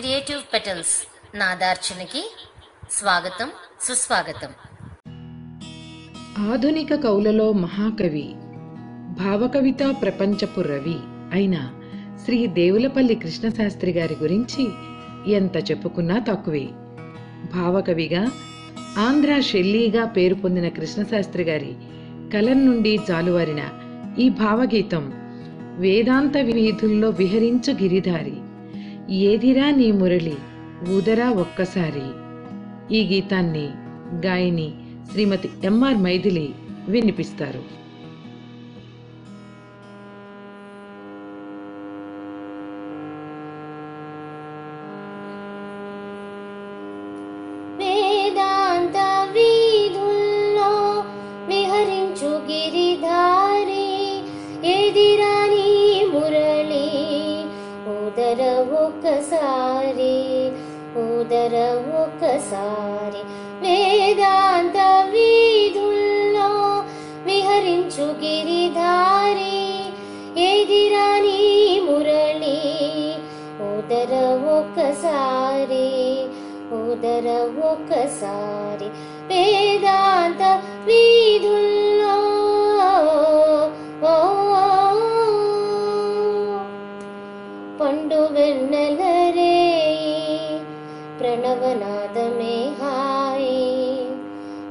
Creative petals నాదార్చనకి స్వాగతం సుస్వాగతం. ఆధునిక కవులలో మహాకవి భావకవితా ప్రపంచపు రవి అయిన శ్రీ దేవులపల్లి కృష్ణశాస్త్రి గారి గురించి ఎంత చెప్పుకున్నా తక్కువే. భావకవిగా ఆంధ్ర షెల్లీగా పేరు పొందిన కృష్ణశాస్త్రి గారి కలం నుండి జాలువారిన ఈ భావగీతం వేదాంత వీధుల్లో విహరించు గిరిధారి. ఏదిరా నీ మురళి ఊదరా ఒక్కసారి ఈ గీతాన్ని గాయని శ్రీమతి ఎంఆర్ మైథిలి వినిపిస్తారు ఒక్కసారి ఉదర ఒక్కసారి వేదాంత వీధుల్లో విహరించు గిరిధారి ఎదిరాని మురళి ఉదర ఒక్కసారి ఉదర ఒక్కసారి వేదాంత వీధుల్లో పండు వెన్నెల రేయి ప్రణవనాదమే హాయి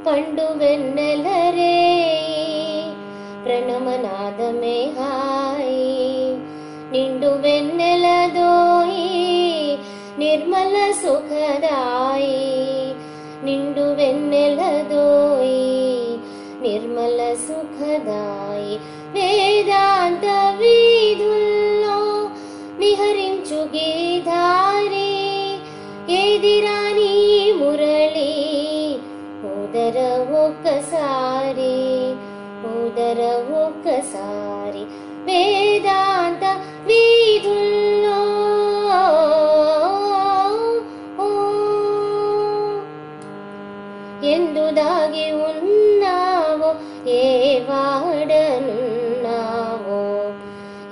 పండు వెన్నెల రేయి ప్రణవనాదమే హాయి నిండు వెన్నెల దోయి నిర్మల సుఖదాయి నిండు వెన్నెల దోయి నిర్మల సుఖదాయి వేదాంత వీధుల్లో విహరించు గిరిధారి ఎదిరాని మురళి ఉదర ఒక్కసారి ఉదర ఒక్కసారి వేదాంత వీధుల్లో. ఎందు దాగి ఉన్నావో ఏ వాడనున్నావో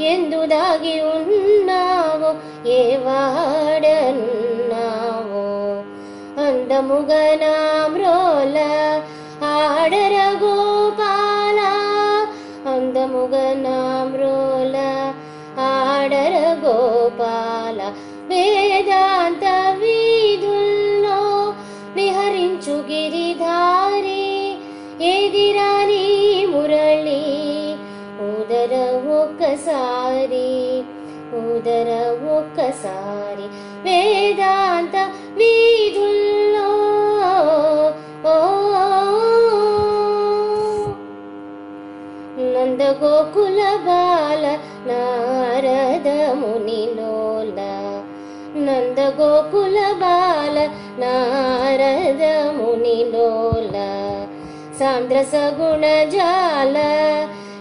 ఎందు దాగి ఉన్నావో ఏ వాడనున్నావో అందముగా నామ్రోల ఆడర గోపాల అందముగా నామ్రోల ఆడర గోపాల వేదాంత వీధుల్లో విహరించు గిరిధారి ఎదిరాని మురళి ఉదర ఒక్కసారి ఉదర ఒక్కసారి వేదాంత వీధుల్లో ఓ, నందగోకుల బాల నారద మునిలోల నందగోకుల బాల నారద మునిలోల సాంద్ర సగుణ జాల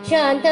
శాంత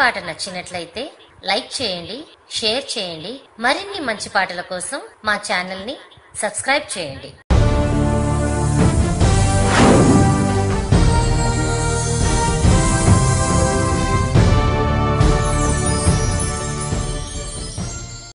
పాట నచ్చినట్లయితే లైక్ చేయండి షేర్ చేయండి. మరిన్ని మంచి పాటల కోసం మా ఛానల్ని సబ్స్క్రైబ్ చేయండి.